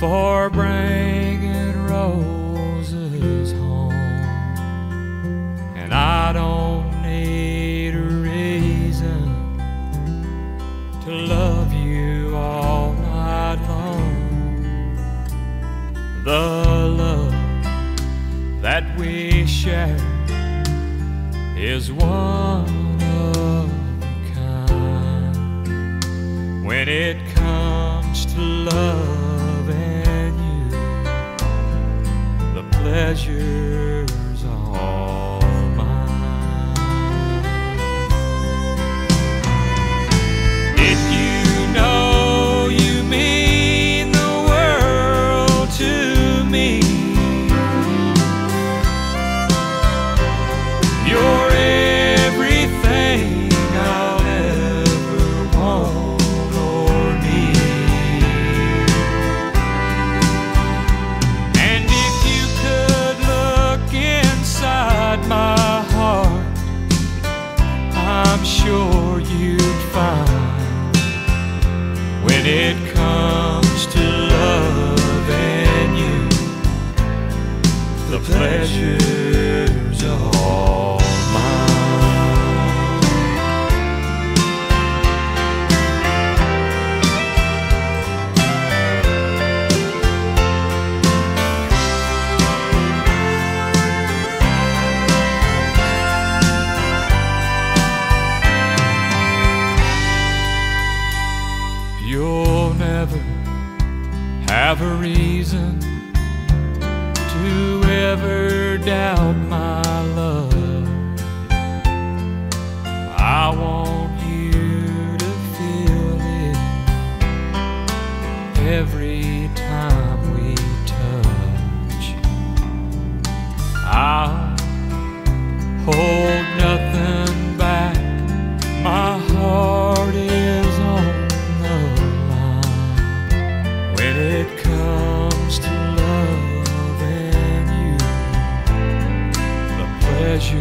for bringing roses home. And I don't need a reason to love you all night long. The love that we share is one of a kind. When it comes to loving the it comes to loving you, the pleasure's all to ever doubt my love.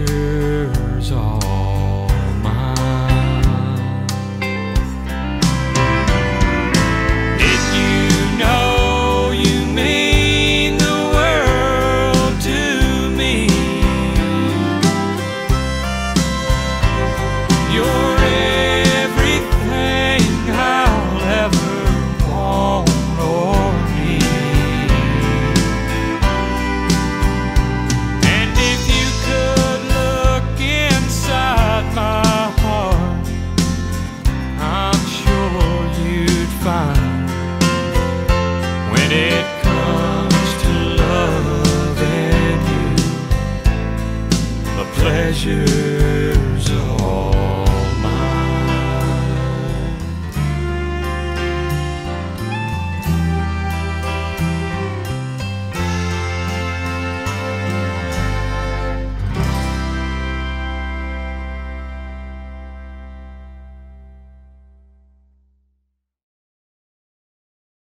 You. All